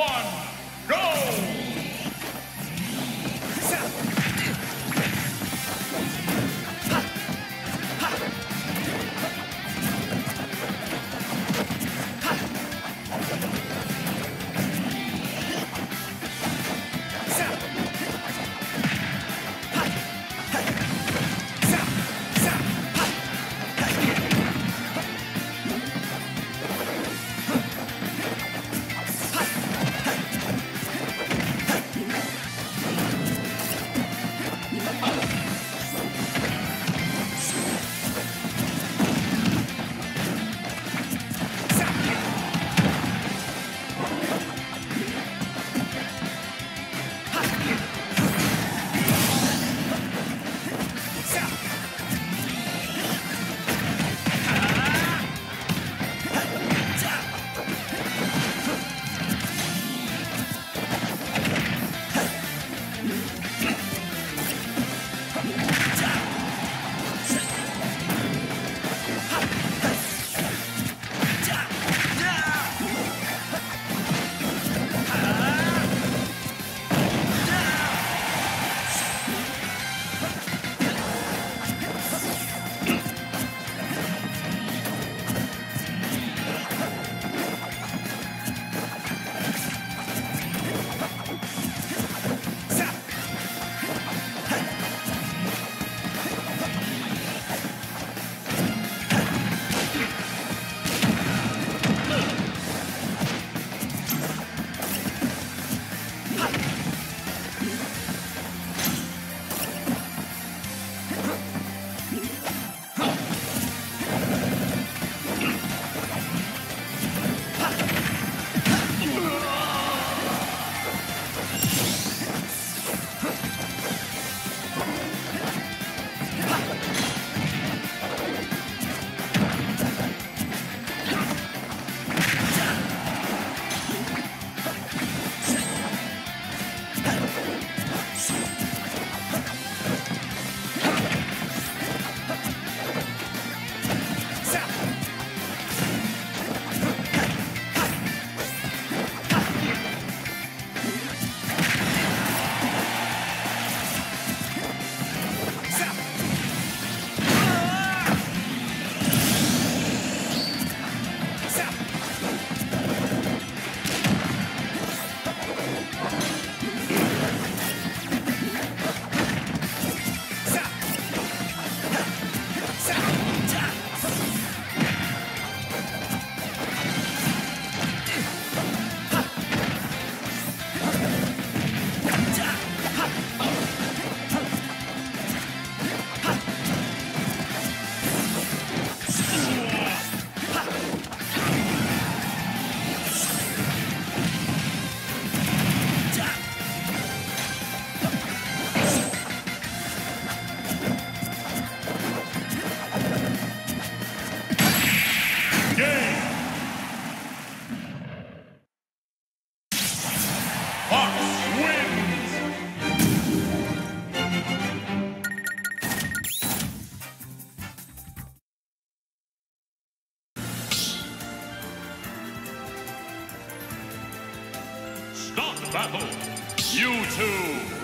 one, battle. You two